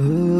Ooh.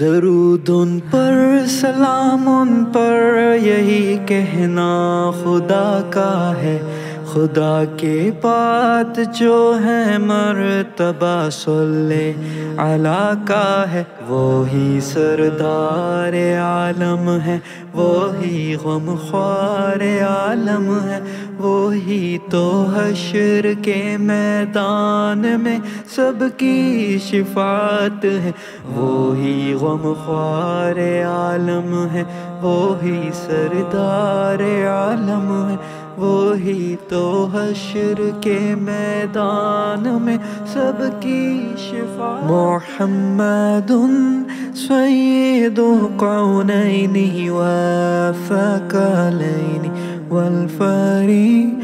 दरूद उन पर सलाम उन पर यही कहना खुदा का है। खुदा के बाद जो है मरतबा सोले अला का है वो ही सरदार आलम है वो ही गम ख्वार आलम है वो ही तो हशर के मैदान में सबकी शिफात है वो ही गम ख्वार आलम है वो ही सरदार आलम है। वो ही तो हशर के मैदान में सबकी शिफा मोहम्मदुन सैयद कौनैनि वफकलैनि वल्फरीक़ैनि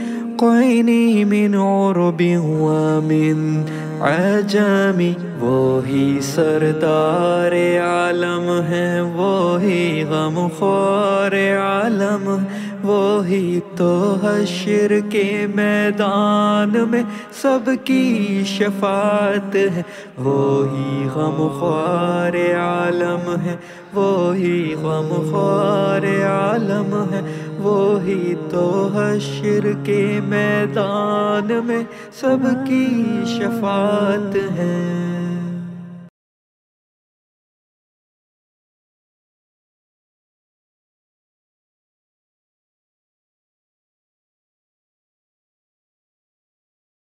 मिन उरब वमिन अजमी वो ही सरदार आलम है वो ही गम ख्वार आलम वो ही तो हशर के मैदान में सबकी शफात है। वो ही गम ख्वार आलम है वो ही गम ख्वार आलम है वो ही तो हशर के मैदान में सबकी शफात है।